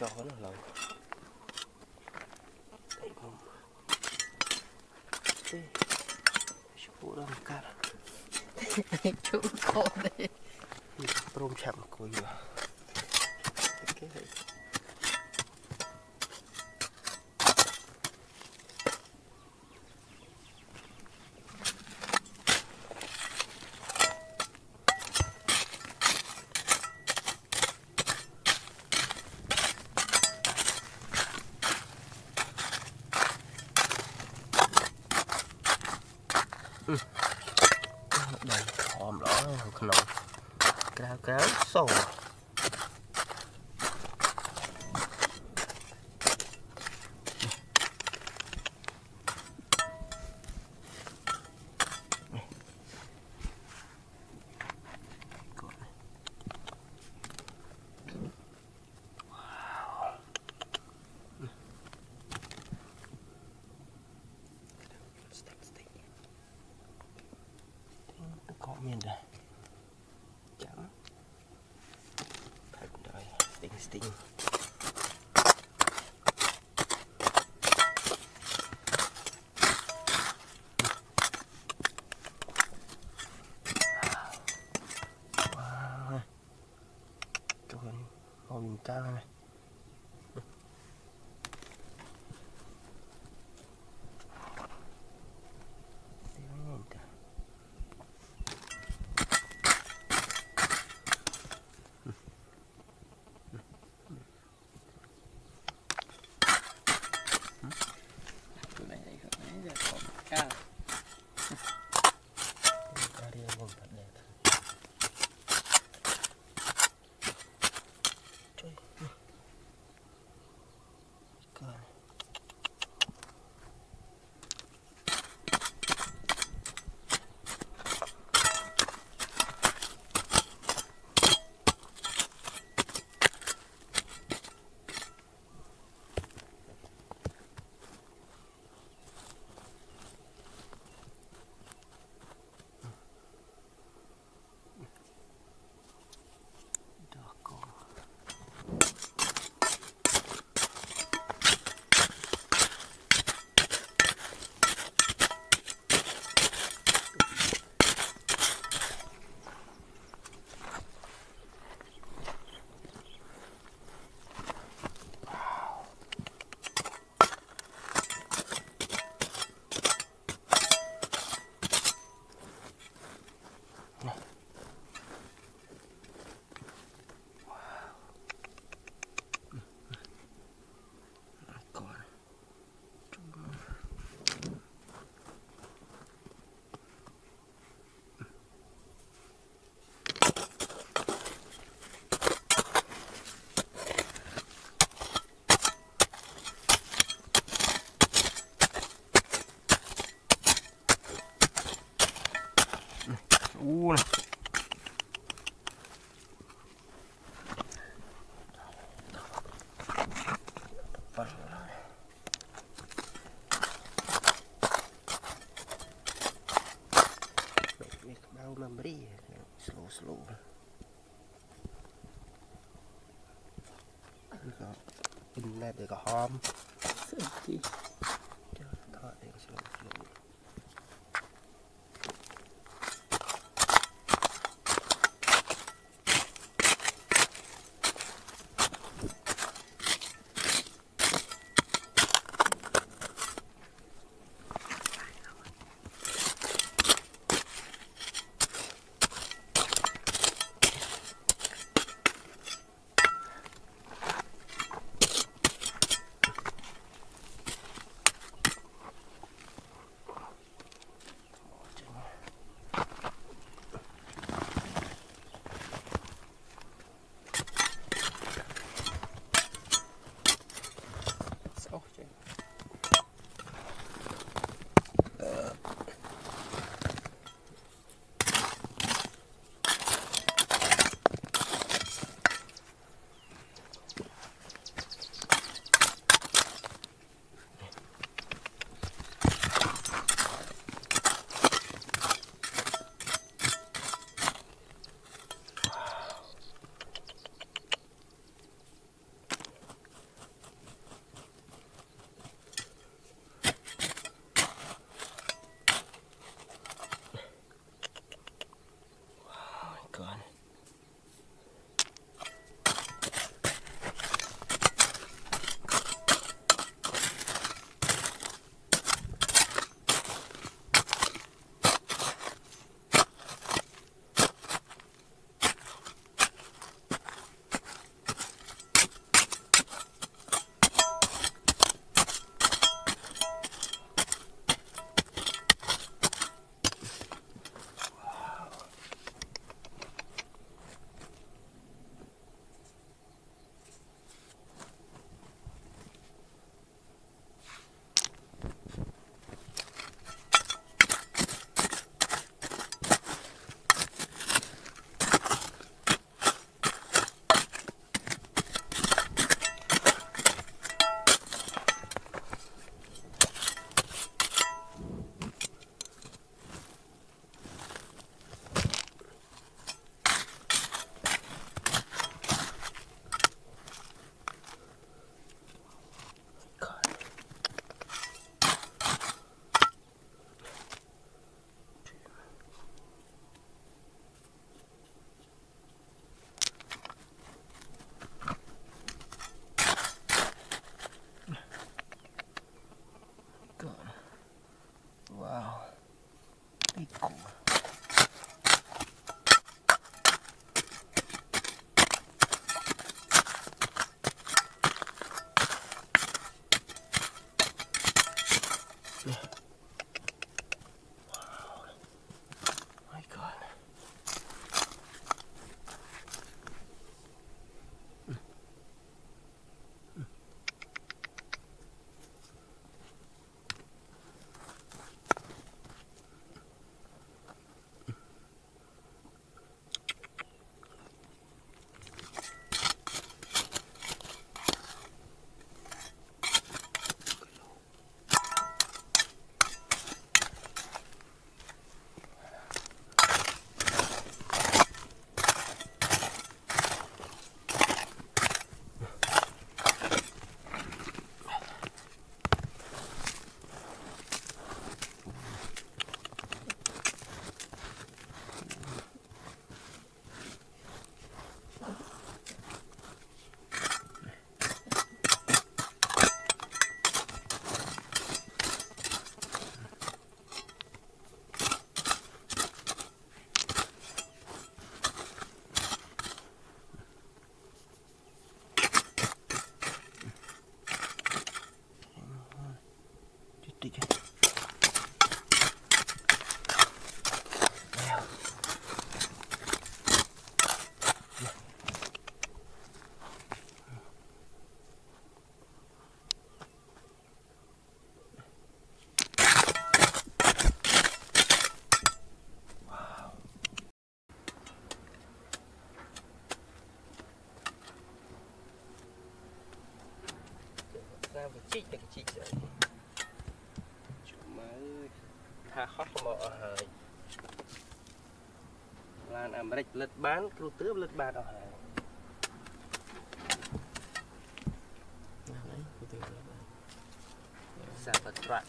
ចោលឥឡូវតែកុំទេឈប់រំកាត់ឈប់កោទេព្រមឆាប់អង្គុយបាទគេ nothing. ugen. Det slow. Ini kan, ini kan ham. Sedih. ឡើងកជីកទៅកជីកទៅជុំមើលថាហត់មកអស់ហើយឡានអាមេរិកលិតបាន គ្រូទឿលិតបានអស់ហើយណាស់ហើយគ្រូទឿលិតបានសាប់ត្រាក់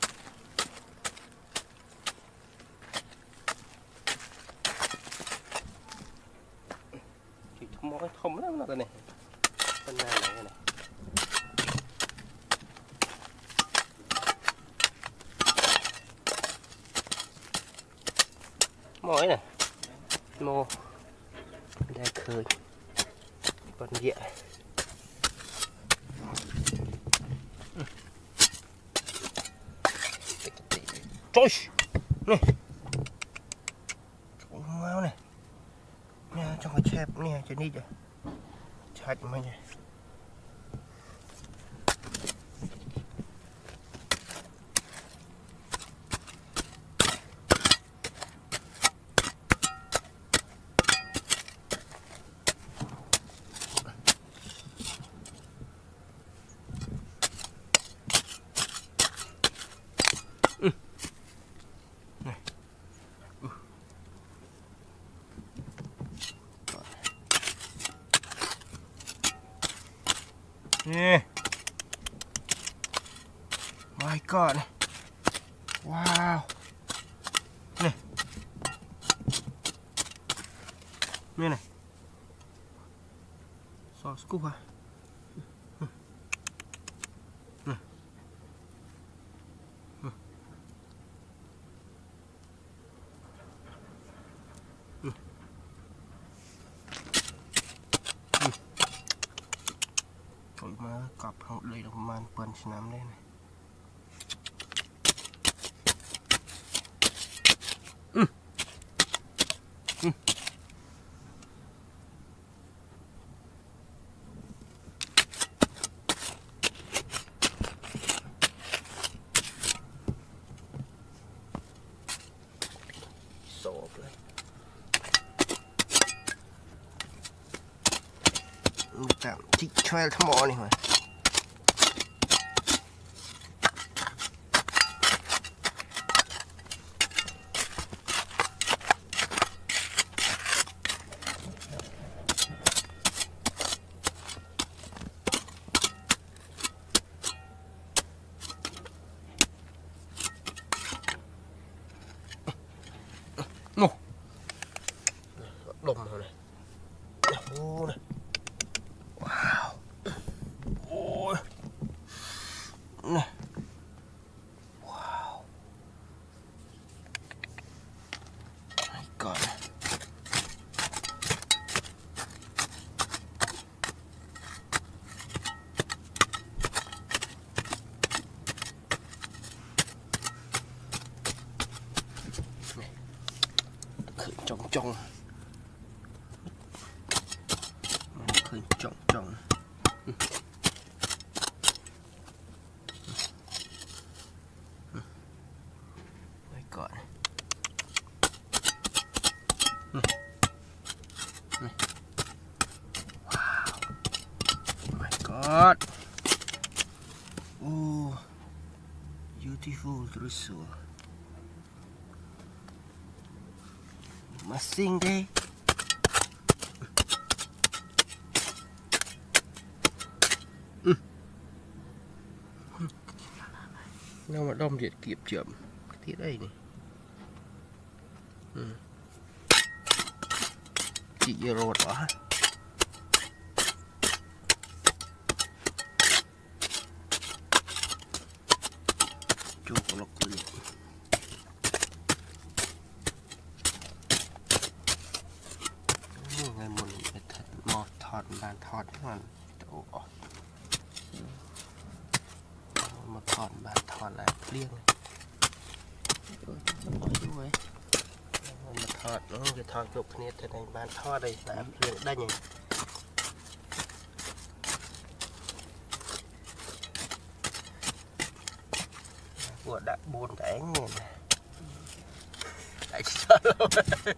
ថ្មធំណាស់ណាស់នេះប៉ុណ្ណាហ្នឹងណា mỗi này. Mô. Đây, khơi. Con dịa Trời. Này chỗ mau này. Nha trong cái chép nè cho đi rồi chặt mà nhỉ Yeah. My God. Wow. Nè. Nè này. Sò scoop ha. Nè. Nè. Nè. Trời má cọp không đây được man quần năm đây này. Ừ. Ừ. Sộp lên tạm chích choe thăm mỏ này. Ô này. Wow. Ôi. Này. Sủa mà xinh đây đâu mà đom diệt kịp chậm, cái thế đây này. Ừ. chị rồi đó. bia rồi mà thọt nó cái thọt chụp này thì này bàn thọ đây là lượng đây nhỉ? của đã buồn cái anh nè đại sợ luôn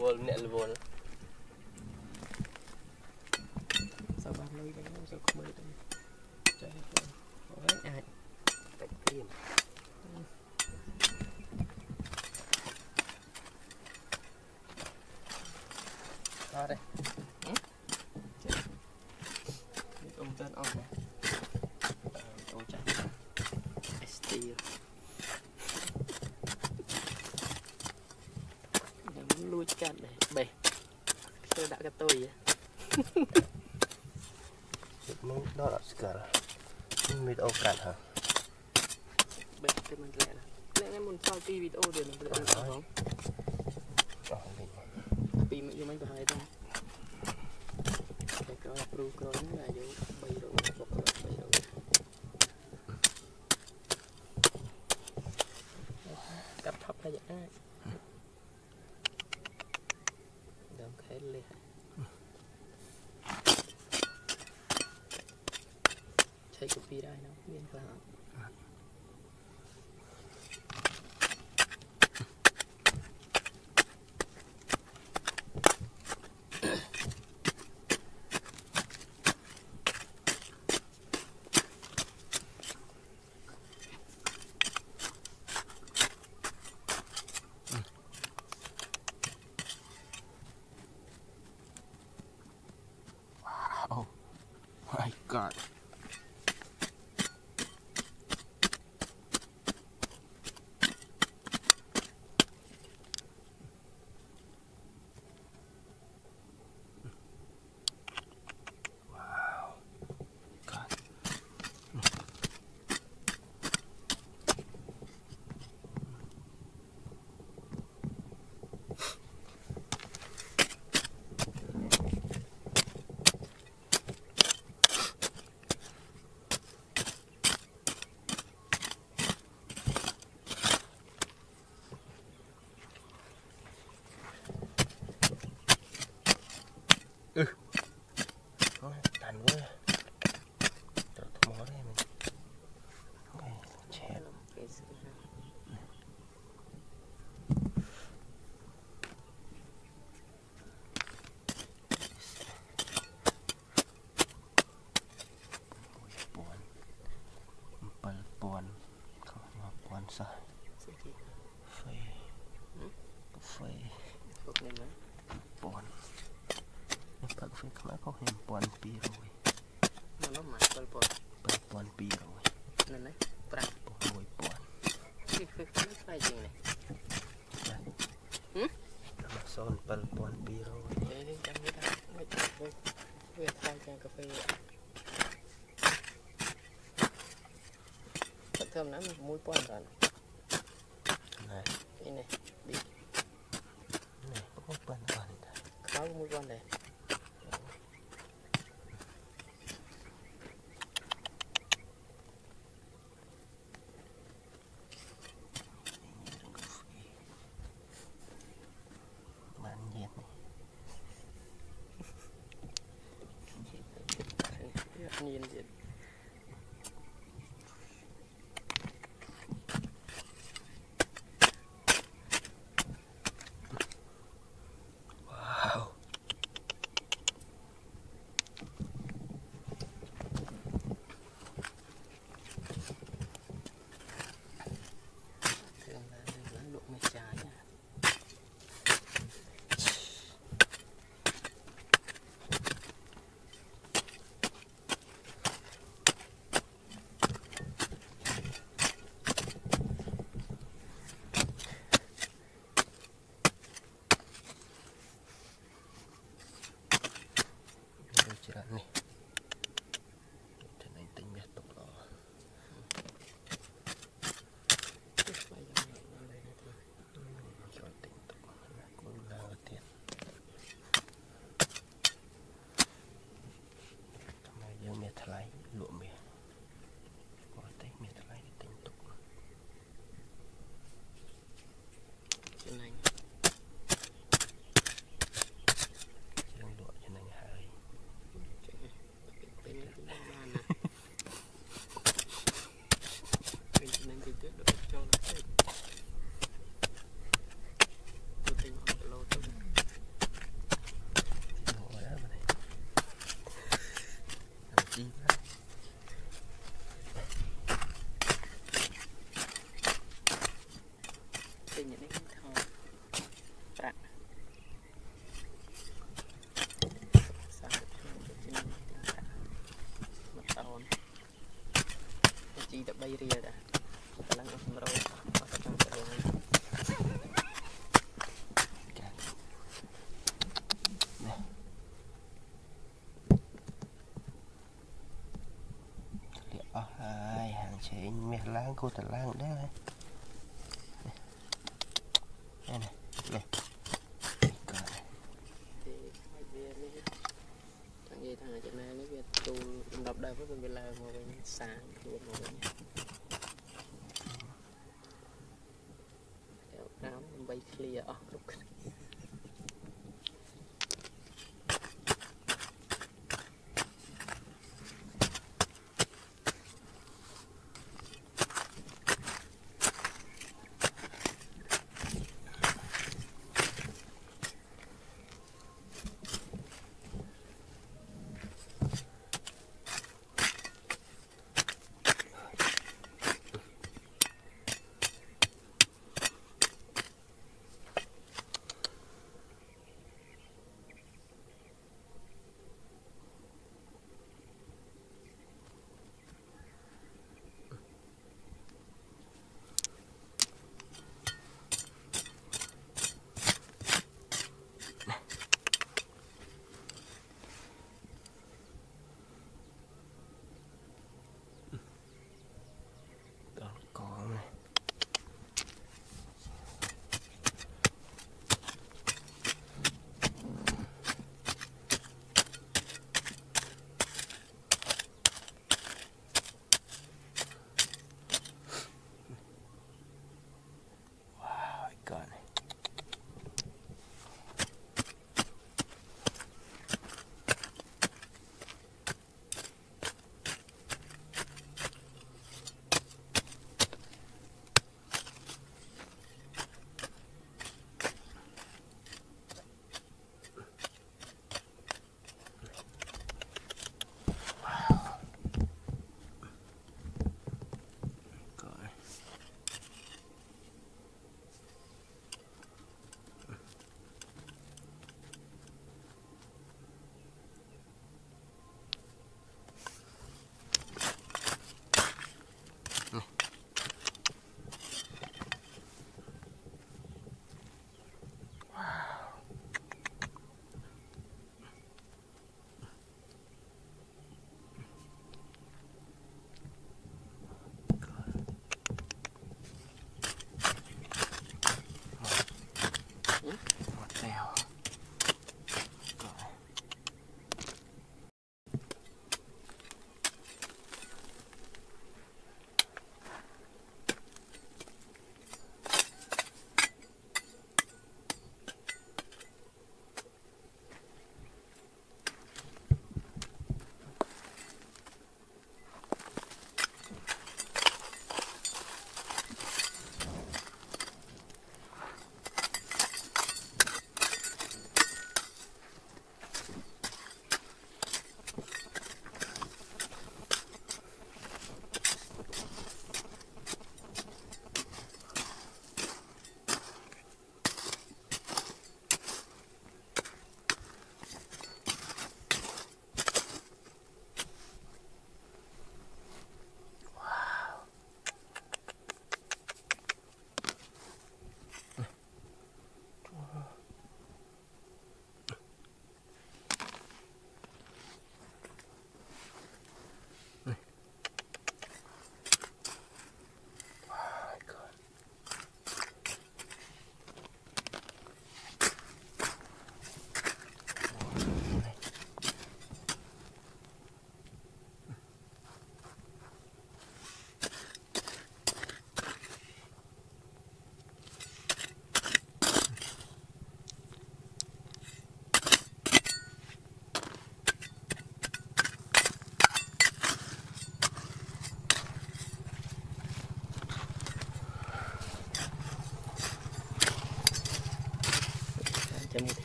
វល់អ្នកលវល់សើបានលុយទាំងហ្នឹងសើខ្មៅទាំងចេះអត់អាចតិចទៀត tiempo andando. Thank. cô tận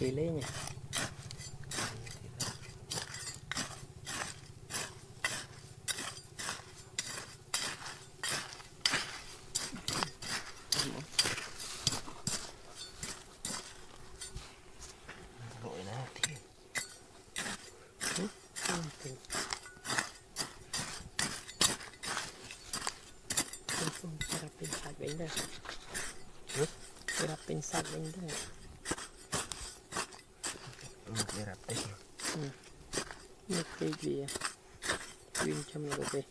pilihnya Sarap yung sagbing doon. Sarap yung sagbing doon. Ini kerja, wing jam lagi.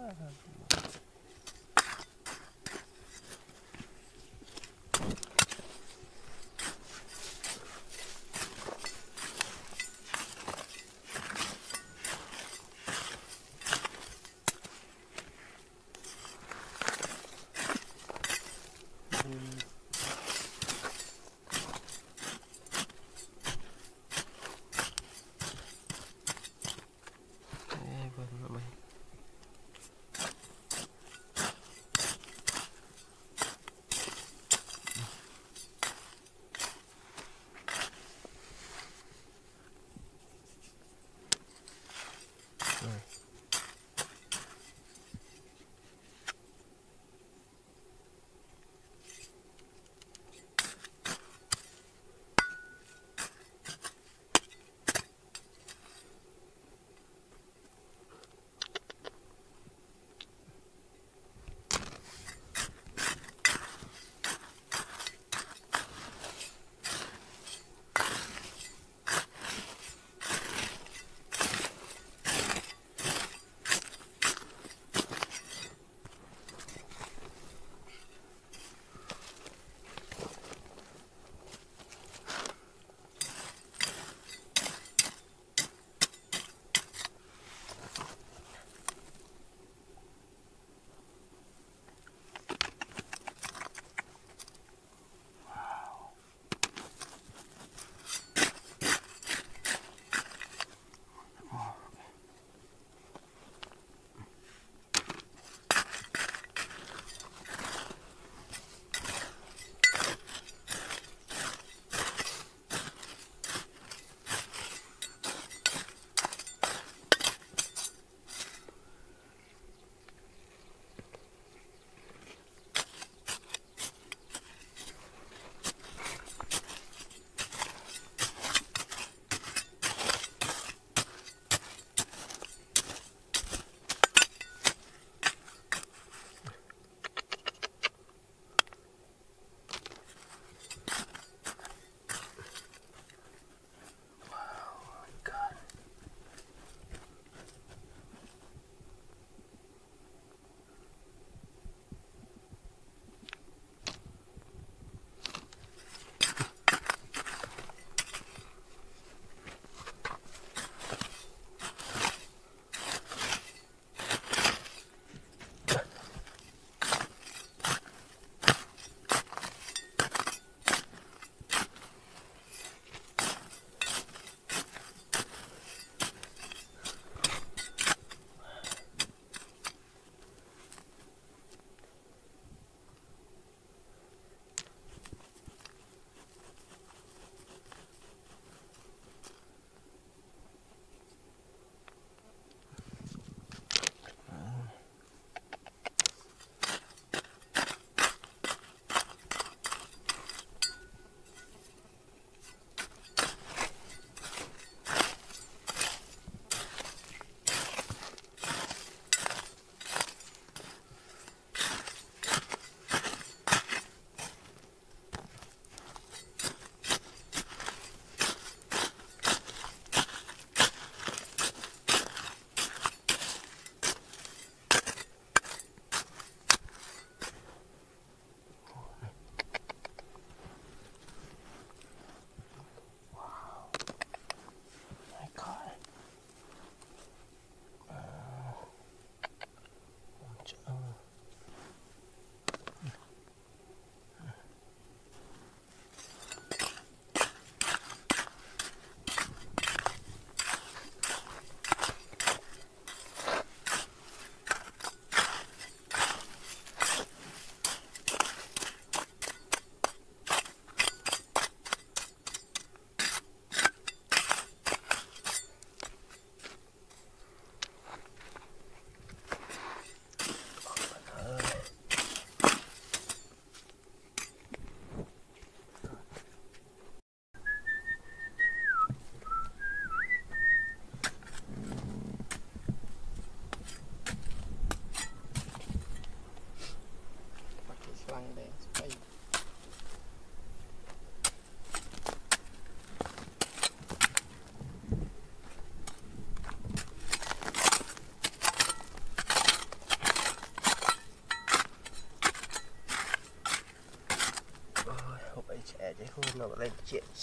Ah.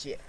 对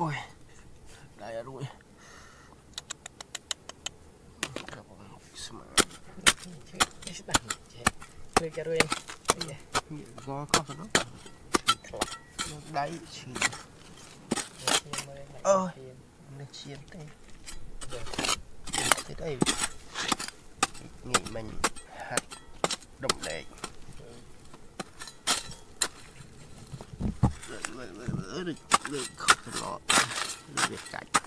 Ôi, đây là đuôi. Đây nè, Go có phải thọt. đáy chỉ Ôi. nó thế Được. thế đây nghĩ mình hạt động lệ được được được không thể lo được this side.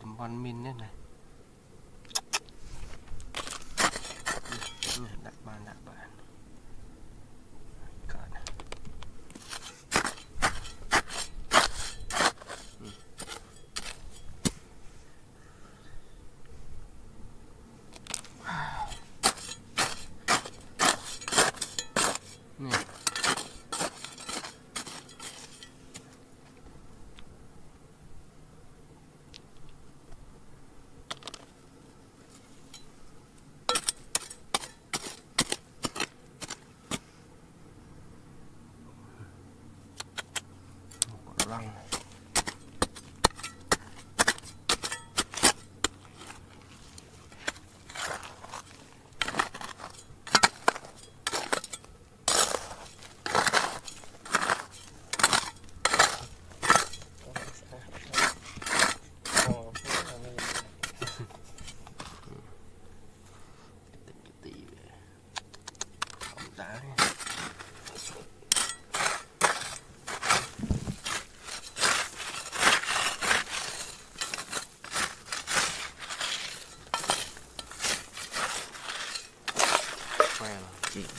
ถึบอลมินเนี่ยนะ